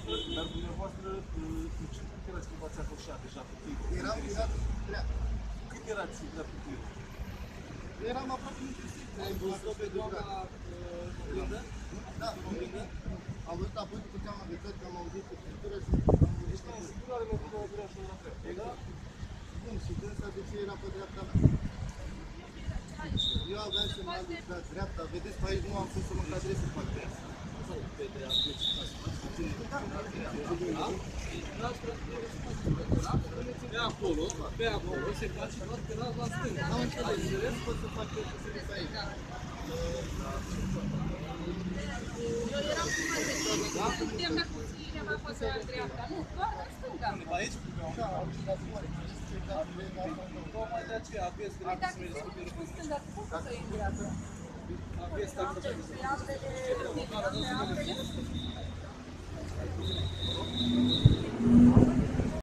dumneavoastră, dar dumneavoastră, uh, în ce punct erați când v-ați apropiat deja cu tirul? Eram virat dreapta. Cât erați de cu tirul? Eram aproape intersecție. Ai văzut-o pe doamna Blândă? Da, am văzut apoi după ce am avertat că am auzit cu scriptură și am Deci văzut ca că în sigurare mi-a făcut o grea și la fel. Da? Bun, și dânsa de ce era pe dreapta mea? Eu aveam semnal de la dreapta, vedeți, pe aici nu am fost să mă încadrez să fac test. Pe dreapta, deci ca să faci puțin da? Pe acolo, pe acolo se face doar pe la stânga. Am înțeles, pot să fac test să pe aici. Eu eram cu mă Putem dacă cineva poate la dreapta. Nu, doar în stânga. Aici? Da, am și la zboare, ce exact vrei, Tocmai de aceea aveți Păi dreptul să dacă mergeți se pe în stânga, cum să iei în dreapta? Aveți dreptul să mergeți. Ambele, ambele,